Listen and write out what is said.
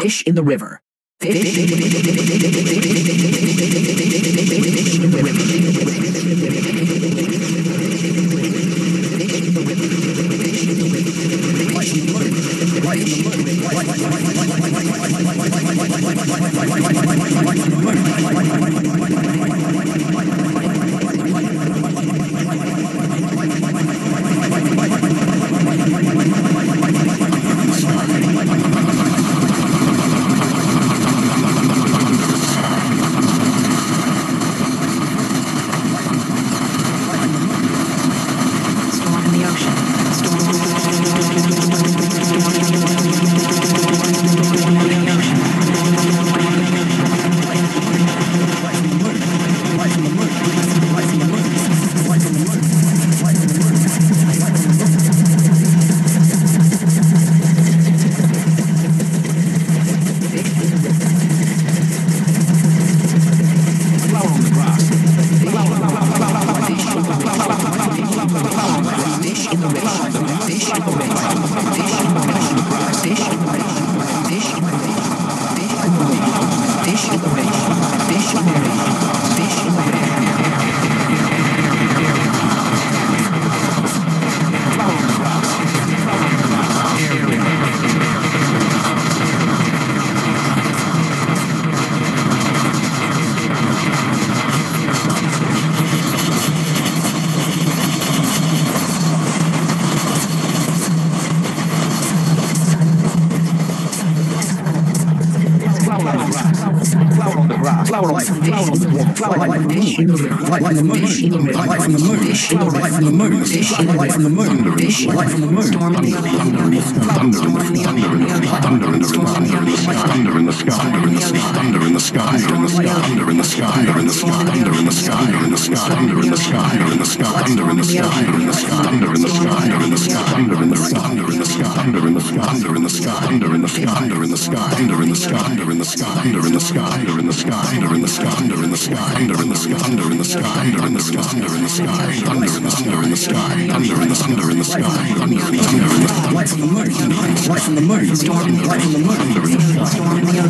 Fish in the river. Fish in the Storm fish in the like flower on the wall, flower like from the moon, light from the moon, light from the moon, light from the moon, light from the moon, light from the moon. Storm in the. Thunder in the thunder in the sky, thunder in the sky, thunder in the sky, thunder in the sky, thunder in the sky, thunder in the sky, thunder in the sky, thunder in the sky, thunder in the sky, thunder in the sky, thunder in the sky, thunder in the sky, thunder in the sky, thunder in the thunder in the sky, thunder in the sky, thunder in the sky, thunder in the sky, thunder in the sky, thunder in the sky, thunder in the sky, thunder in the sky, thunder in the sky, thunder in the sky, thunder in the sky, thunder in the sky, thunder in the sky. thunder in the sky, thunder in the sky. thunder in the sky, thunder in the sky. thunder in the sky. Light from the moon, light from the moon, light from the moon,